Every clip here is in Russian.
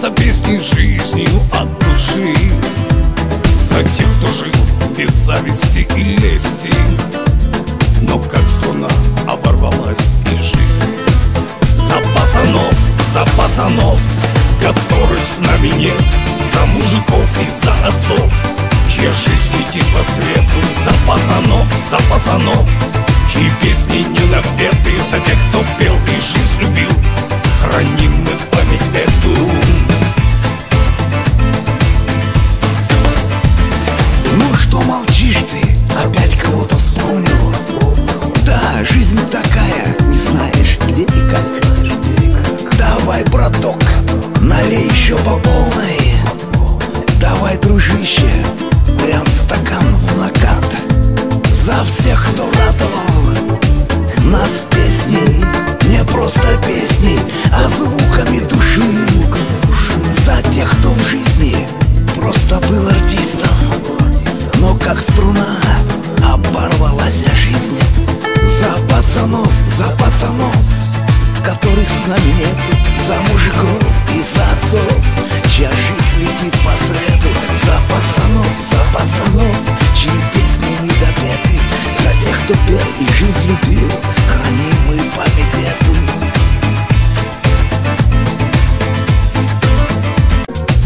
Просто песни жизнью от души. За тех, кто жил без зависти и лести. Но как струна оборвалась и жизнь. За пацанов, за пацанов Которых с нами нет. За мужиков и за отцов Чья жизнь летит по свету. За пацанов, за пацанов Чьи песни не напеты За тех, кто пел и жизнь любил Давай, браток, налей еще по полной. Давай, дружище, прям стакан в накат. За всех, кто радовал нас песней Не просто песни, а звуками души. За тех, кто в жизни просто был артистом. Но как струна оборвалась жизнь. За пацанов, за пацанов Которых с нами нет. За мужиков и за отцов Чья жизнь летит по свету. За пацанов, за пацанов Чьи песни не допеты За тех, кто пел и жизнь любил Храним мы память эту.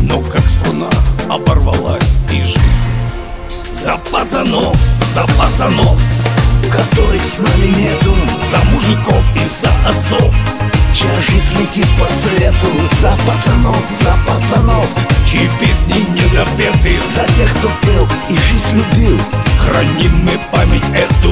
Но как струна оборвалась и жизнь. За пацанов, за пацанов Которых с нами нету. За мужиков и за отцов. Чья жизнь летит по свету. За пацанов, за пацанов. Чьи песни не допеты За тех, кто пел и жизнь любил. Храним мы память эту